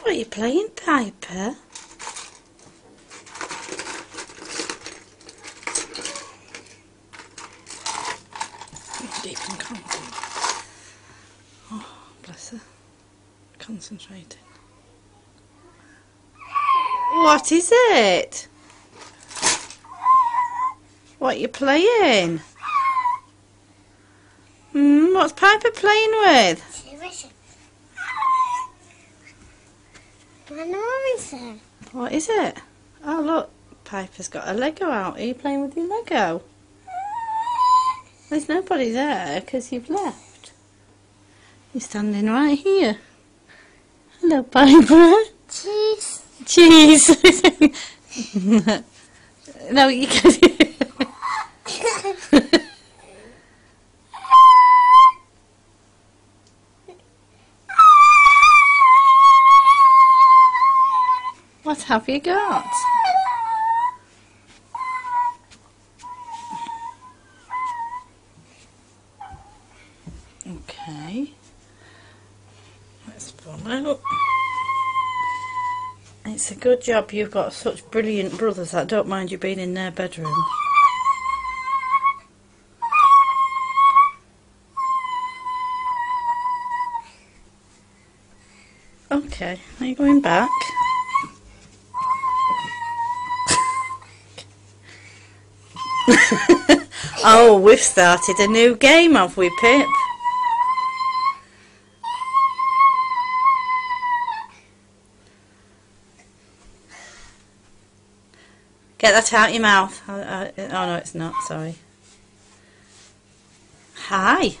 What are you playing, Piper? Deep and content. Oh, bless her. Concentrating. What is it? What you playing? Hmm, what's Piper playing with? Television. My mum is there. What is it? Oh look, Piper's got a Lego out. Are you playing with your Lego? There's nobody there because you've left. You're standing right here. Hello, Piper. Cheese. Cheese. no, you can. what have you got? Okay. Let's follow. It's a good job you've got such brilliant brothers that don't mind you being in their bedroom. Okay, are you going back? oh, we've started a new game, have we, Pip? Get that out of your mouth. Oh, oh, oh no, it's not. Sorry. Hi.